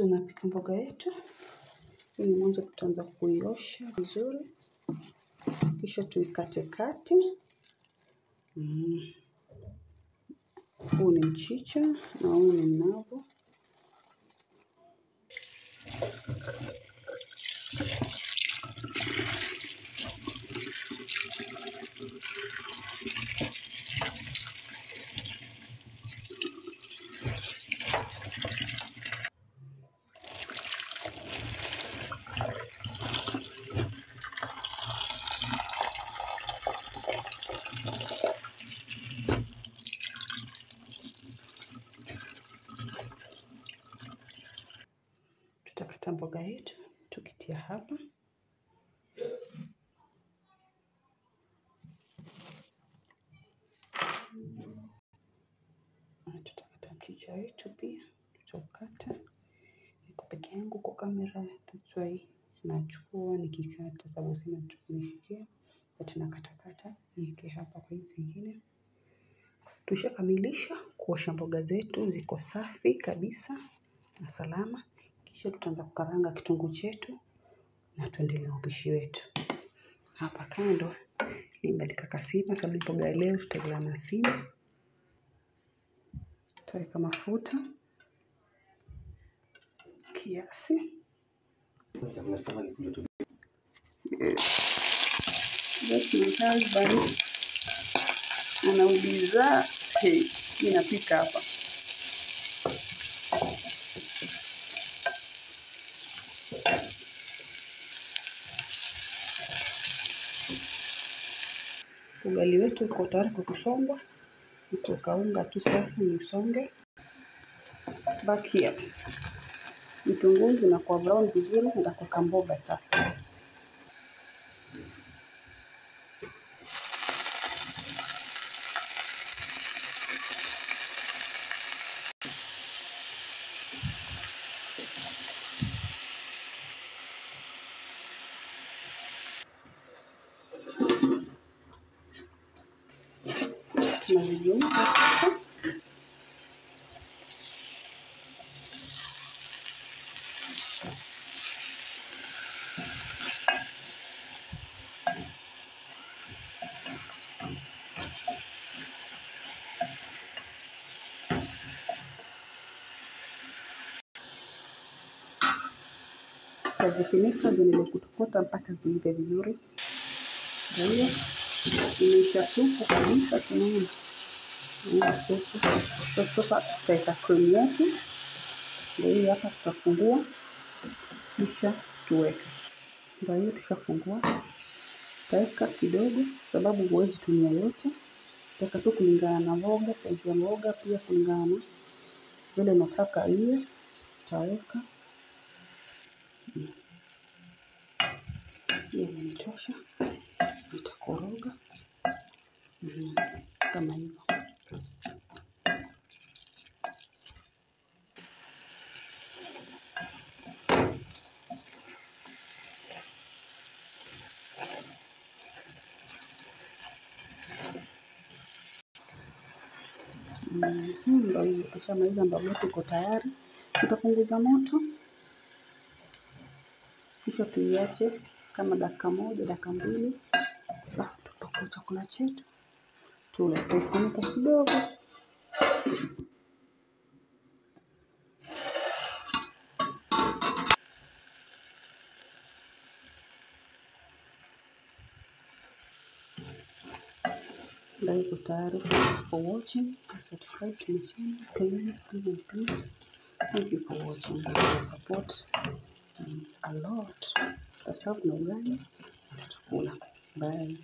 tunapika mboga yetu. ni mwanzo tutaanza kuiosha vizuri, kisha tuikatekate. Mm. Huu ni mchicha na huu ni mnavu. Tutakata mboga yetu tukitia hapa. Tutakata mchicha wetu pia, tutaukata. Niko peke yangu kwa kamera, that's why nachukua nikikata, sababu sina mtu kunishikia, but nakatakata niweke hapa kwa hizi zingine. Tushakamilisha kuosha mboga zetu, ziko safi kabisa na salama. Kisha tutaanza kukaranga kitunguu chetu na tuendelee na upishi wetu. Hapa kando nimeweka kasima, sababu ya leo tutaila na sima. Tutaweka mafuta kiasi. That's my hey, inapika hapa. Ugali wetu uko tayari kwa kusongwa. Nikuweka kaunga tu sasa ni usonge. bakia. Vitunguu zinakuwa brown vizuri, nitakuweka mboga sasa. Tunazigeuza sasa. Tazifunika ziendelee kutokota mpaka ziive vizuri. Kwa hiyo imeisha kabisa, tunaona Naona supu. Sasa tutaweka kwenye yetu, ndio hii hapa, tutafungua kisha tuweke. Ndio hiyo tushafungua, tutaweka kidogo, sababu huwezi tumia yote. Tutaweka tu kulingana na mboga, saizi ya mboga, pia kulingana na vile nataka iwe, tutaweka hiyo imenitosha, nitakoroga kama hivyo. Mhm, Ndio hiyo, tushamaliza mboga yetu iko tayari. Tutapunguza moto, kisha tuiache kama dakika moja, dakika mbili, alafu tupakue chakula chetu tule. Tutaifunika kidogo ndio iko tayari. Thanks for watching. Subscribe to my channel. Please, please, please. Thank you for watching. Your support means a lot. Tutaserve na ugali, tutakula. Bye.